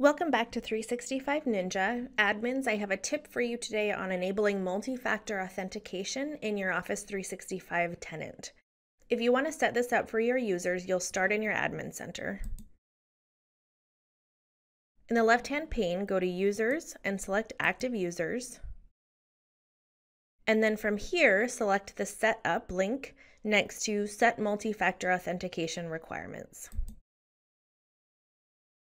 Welcome back to 365 Ninja. Admins, I have a tip for you today on enabling multi-factor authentication in your Office 365 tenant. If you want to set this up for your users, you'll start in your admin center. In the left-hand pane, go to Users and select Active Users. And then from here, select the Setup link next to Set Multi-Factor Authentication Requirements.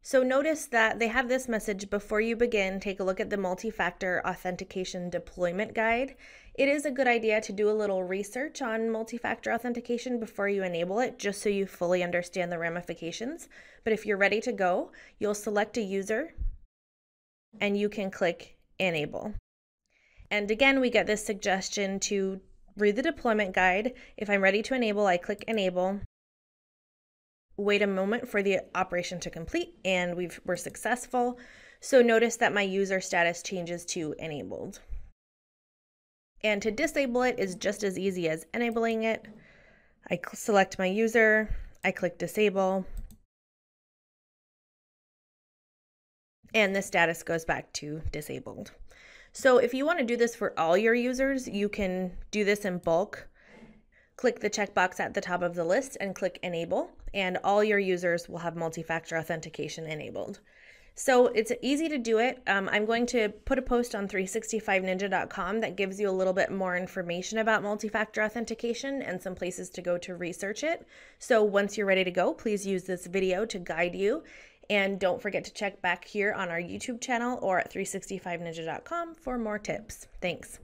So notice that they have this message before you begin, take a look at the multi-factor authentication deployment guide. It is a good idea to do a little research on multi-factor authentication before you enable it, just so you fully understand the ramifications. But if you're ready to go, you'll select a user and you can click enable. And again, we get this suggestion to read the deployment guide. If I'm ready to enable, I click enable wait a moment for the operation to complete and we've we're successful. So notice that my user status changes to enabled. And to disable it is just as easy as enabling it. I select my user, I click disable, and the status goes back to disabled. So if you want to do this for all your users, you can do this in bulk Click the checkbox at the top of the list and click Enable, and all your users will have multi-factor authentication enabled. So it's easy to do it. Um, I'm going to put a post on 365ninja.com that gives you a little bit more information about multi-factor authentication and some places to go to research it. So once you're ready to go, please use this video to guide you. And don't forget to check back here on our YouTube channel or at 365ninja.com for more tips. Thanks.